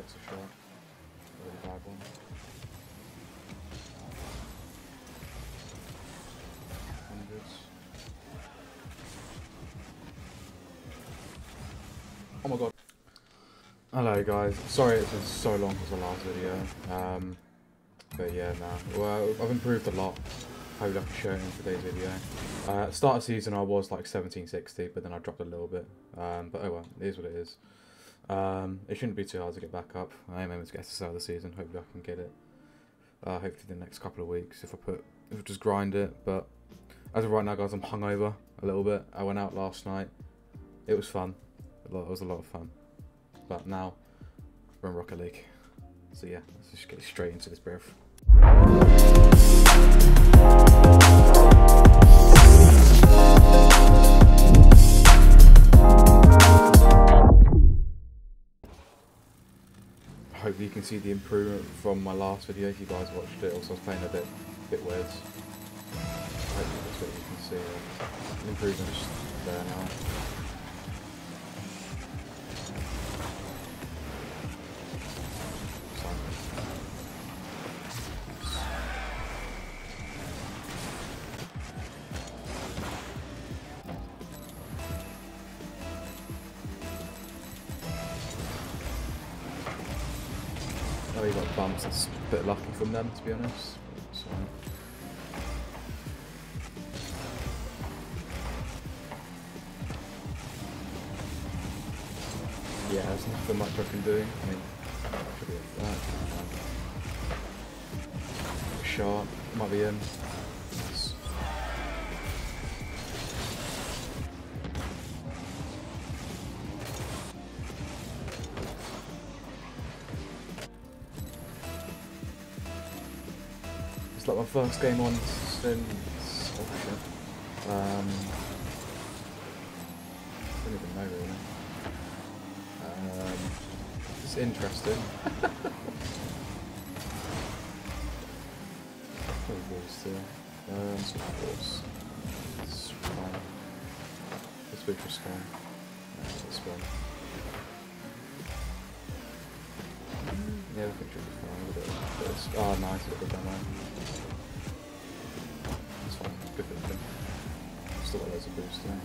Really bad one. Hundreds. Oh my god. Hello guys, sorry it's been so long since the last video. Um, but yeah, nah. Well, I've improved a lot. Hopefully I can show it in today's video. Uh, start of season I was like 1760, but then I dropped a little bit. Um, but oh well, it is what it is. Um, it shouldn't be too hard to get back up. I am aiming to get to the start of the season. Hopefully I can get it. Uh, hopefully the next couple of weeks if I put, if I just grind it. But as of right now, guys, I'm hungover a little bit. I went out last night. It was fun. It was a lot of fun. But now we're in Rocket League. So yeah, let's just get straight into this brief. You can see the improvement from my last video if you guys watched it. Also I was playing a bit bit weird. Hopefully what you can see. Uh, improvement's there now. Bumps. That's a bit lucky from them, to be honest. So, yeah, there's nothing much I can do. I mean, should be that. Shot might be in. Like my first game on since oh shit. Um, I don't even know really. Um, it's interesting. Probably balls still. Um, switch balls. It's fine. Let's switch for to find a bit of this. Oh, nice, a bit of demo. It's fine, good for the thing. Still got loads of boost there.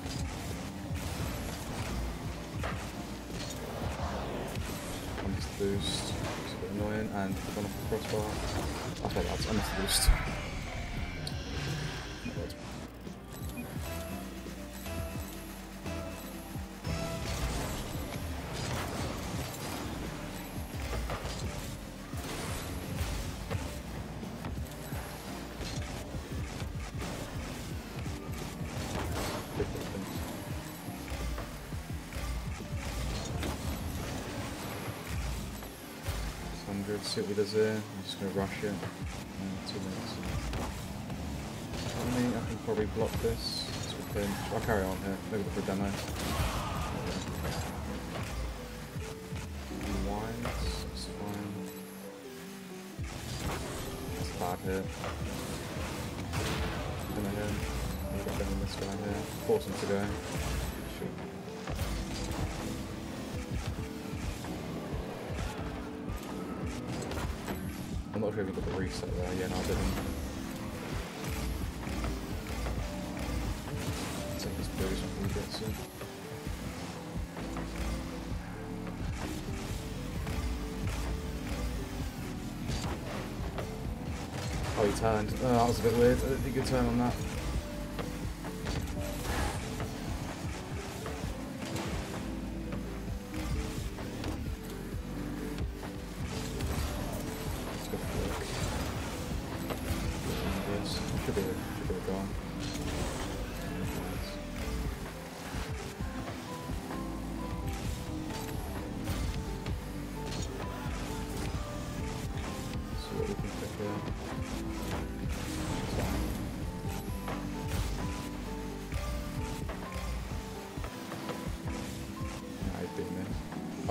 I the boost, it's a bit annoying, and gone off the crossbar. That's not bad, I missed the boost. See what he does there. I'm just gonna rush it. Uh, two minutes. I mean, I can probably block this. It's. I'll carry on here. Maybe for a demo. Winds, it's fine. That's bad hit. Gonna hit. I've got this guy here. Force him to go. Not sure if he got the reset there. Uh, yeah, no, I didn't. Take this boost he gets it. Oh, he turned. Oh, that was a bit weird. I didn't think he'd turn on that. Should be, should be a goal. See what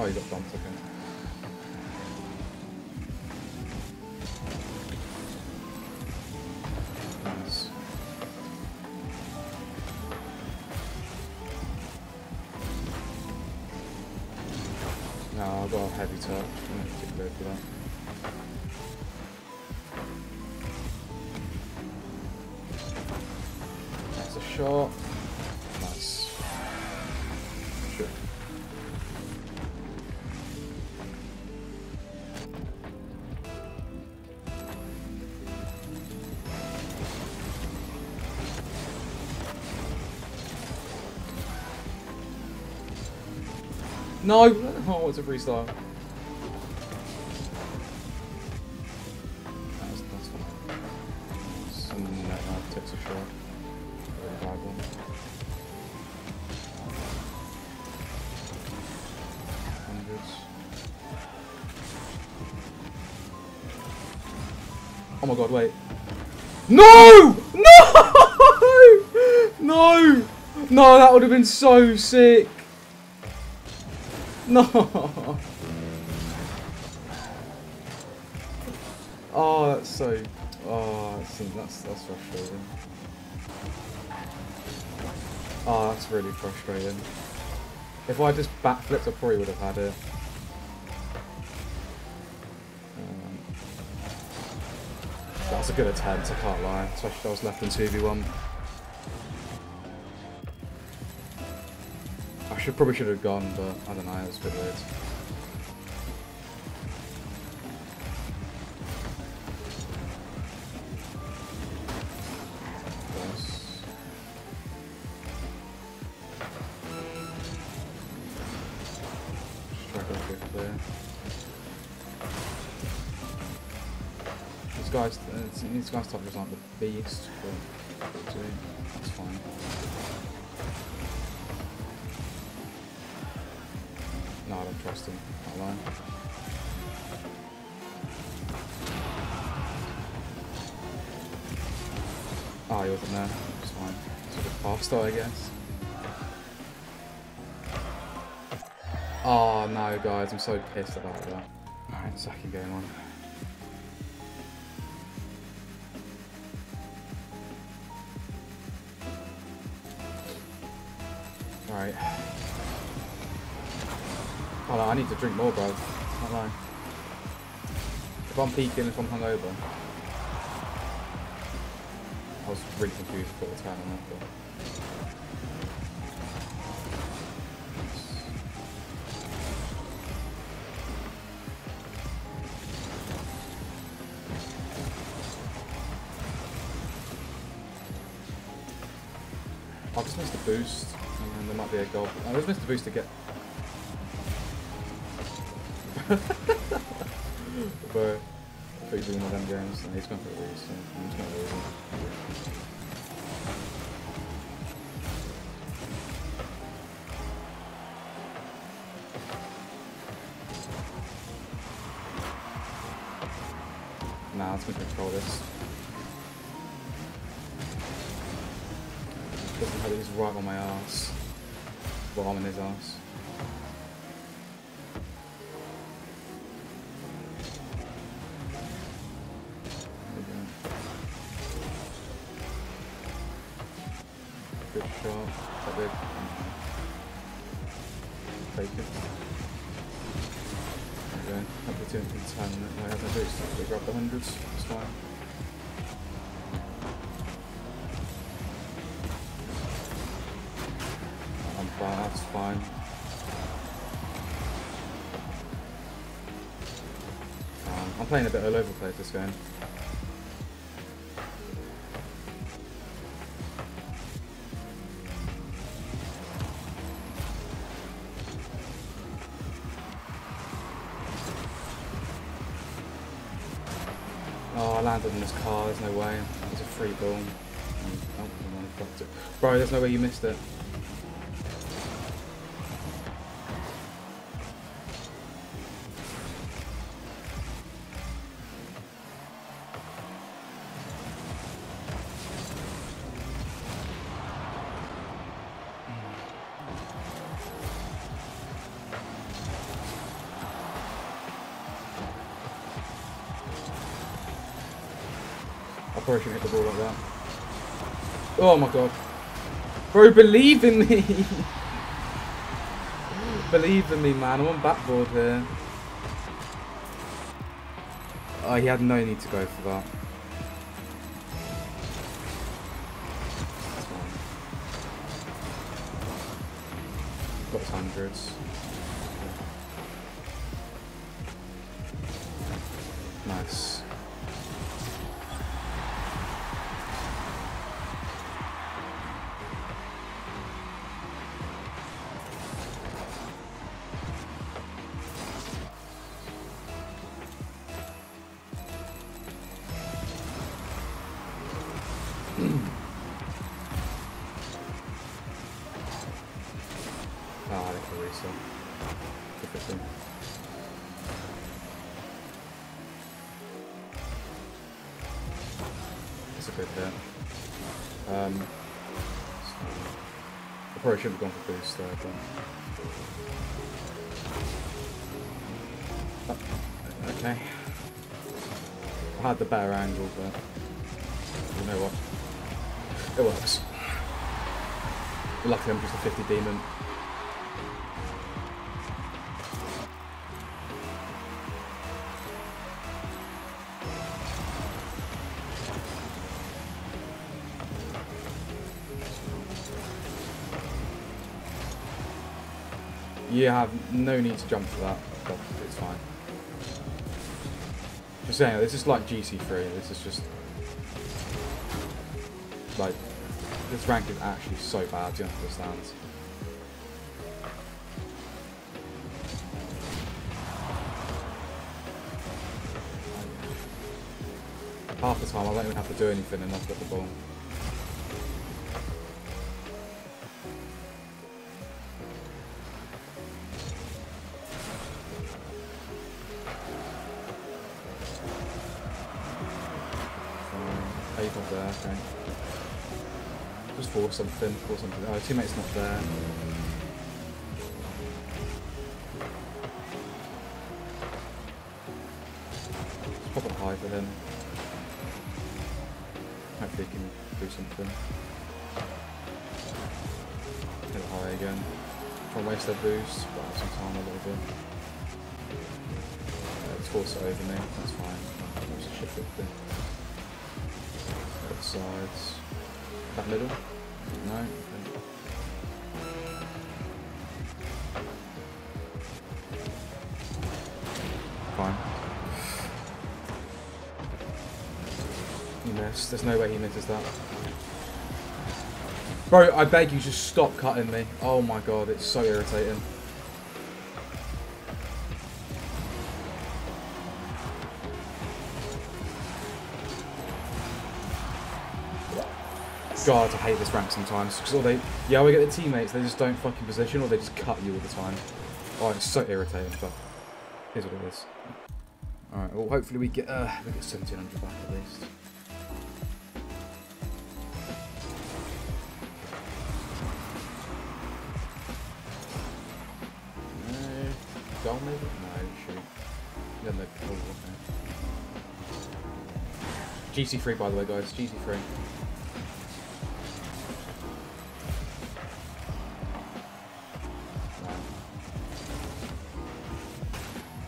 we No, I've got a heavy touch. I'm not particularly for that. That's a shot. Nice. Sure. No! Oh, it's a freestyle. That's, that's fine. Some one. Hundreds. Oh my god, wait. No! No! No! No, that would have been so sick! No! Oh, that's so... Oh, that's, that's, that's frustrating. Oh, that's really frustrating. If I just backflipped, I probably would have had it. Um, that was a good attempt, I can't lie. Especially if I was left in 2v1. Should probably should have gone, but I don't know, it was a bit quick. These guys, these guys toppers aren't the beast, but. That's fine. No, I don't trust him. Not lying. Oh, ah, he wasn't there. It's fine. A bit faster, I guess. Oh no, guys, I'm so pissed about that. Alright, second game on. Alright. Oh no, I need to drink more, bro. Not lying. If I'm peaking, if I'm hungover. I was really confused for the time on that. I just missed the boost, and there might be a goal. I just missed the boost to get. But think doing them games, and he's going for a lose, so I'm just to lose him. Nah, let's control this. Doesn't have he's right on my ass. Well, in his ass. Fake it. Up to 210. I have no boost. They grab the hundreds. It's fine. I'm fine, that's fine. Um, I'm playing a bit all over the place this game. Oh, I landed in this car, there's no way. It was a free ball. Mm, oh, come on, fucked it. Bro, there's no way you missed it. Watch hit the ball like that. Oh my god. Bro, believe in me! believe in me, man. I'm on backboard here. Oh, he had no need to go for that. Got hundreds. Probably should have gone for boost there, but... Oh, okay. I had the better angle, but... You know what? It works. Luckily I'm just a 50 demon. You have no need to jump for that, but it's fine. Just saying, this is like GC3, this is just... Like, this rank is actually so bad, do you understand? Half the time I don't even have to do anything and I've got the ball. Something, force something. Oh, teammate's not there. Just pop it high for him. Hopefully he can do something. Hit it high again. Try and waste their boost, but have some time a little bit. Uh, yeah, let's force it over me, that's fine. I'll just shift it. Both sides. That middle? No? Fine. He missed. There's no way he misses that. Bro, I beg you, just stop cutting me. Oh my god, it's so irritating. God, I hate this rank sometimes. Because all they, yeah, we get the teammates, they just don't fucking position, or they just cut you all the time. Oh, it's so irritating, but here's what it is. Alright, well, hopefully we get, uh, we get 1700 back at least. No, goal maybe? No, shoot. Yeah, no, okay. GC3 by the way, guys, GC3.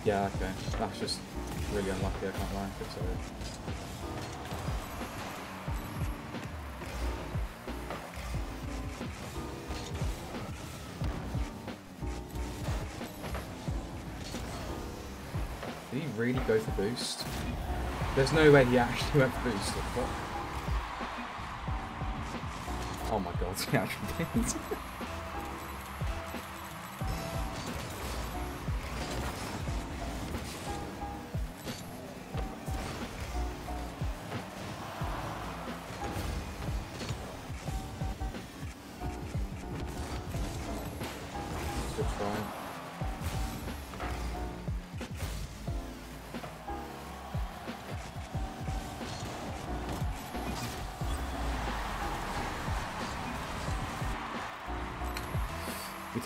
Yeah, okay. That's just really unlucky, I can't lie. It. Did he really go for boost? There's no way he actually went for boost. What? Oh my god, he actually did.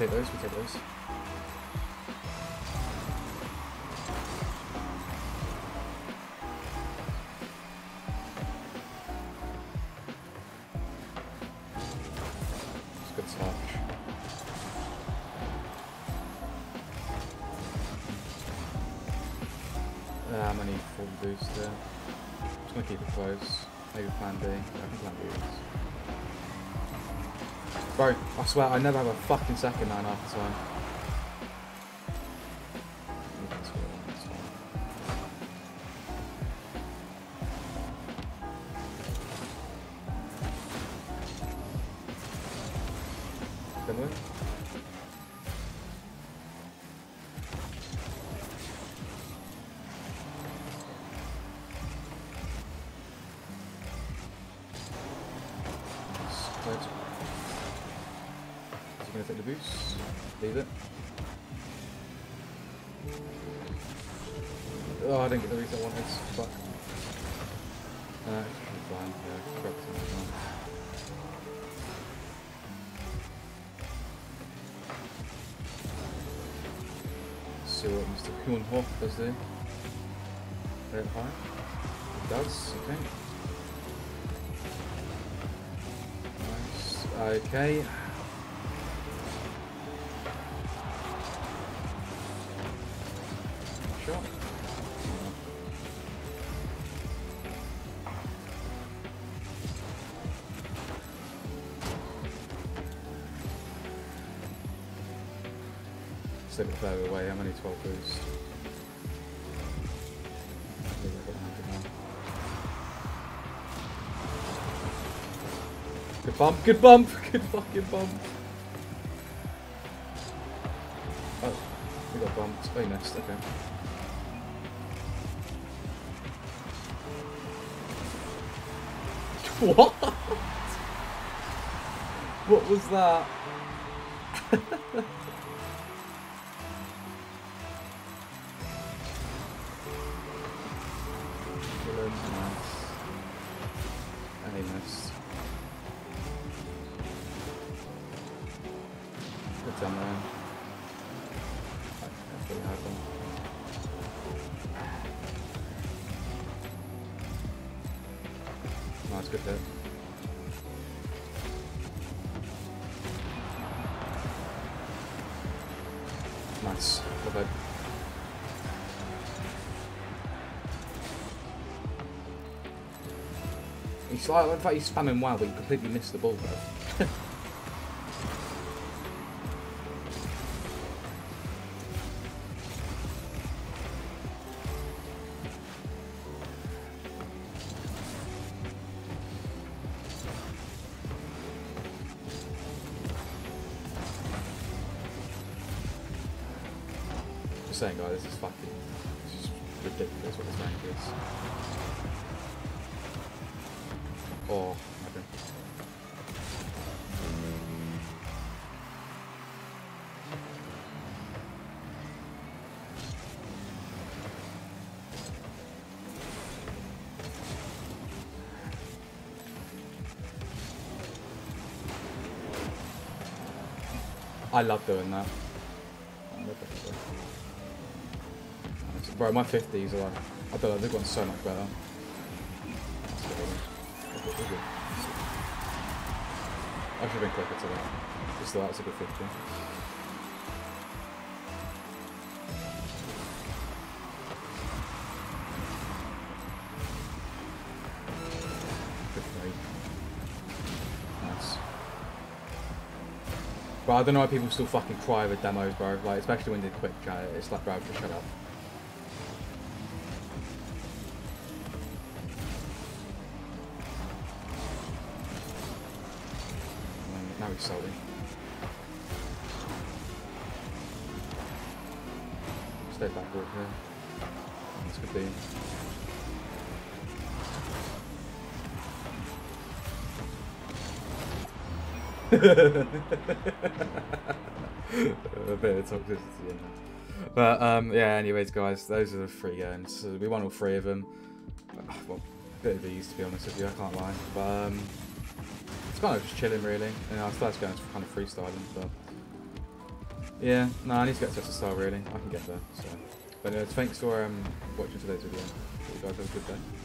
take those, we take those. Uh, I'm gonna need. Just gonna keep it close. Maybe plan B. I can plan B this. Bro, I swear I never have a fucking second nine half the time. To take the boost? Leave it. Oh, I didn't get the reset I wanted. Fuck. Uh, be fine. Yeah, well. See what Mr. Kuhnhoff does there. Very high. It does, okay. Nice. Okay. It further away, I'm only 12 boost. I think I've got 100 now. Good bump, good bump, good fucking bump. Oh, we got bumped. Oh, he missed, okay. What? What was that? He's like, in fact, he's spamming well, but he completely missed the ball. This is fucking this is ridiculous what this rank is. Oh, okay. I love doing that. Bro, my 50s are like, I don't know, they've gone so much better. I should have been quicker to that. Just thought that was a good 50. Good trade. Nice. But I don't know why people still fucking cry with demos, bro. Like, especially when they quick chat. It's like, bro, just shut up. Salty. Stay backward here. This could be. a bit of toxicity in there. But um, yeah, anyways, guys, those are the three games. We won all three of them. Well, a bit of ease to be honest with you, I can't lie. But um, kind of just chilling, really. Know, our first game's kind of freestyling, but yeah, no, I need to get to style really. I can get there. So, but anyways, thanks for um, watching today's video. Hope you guys have a good day.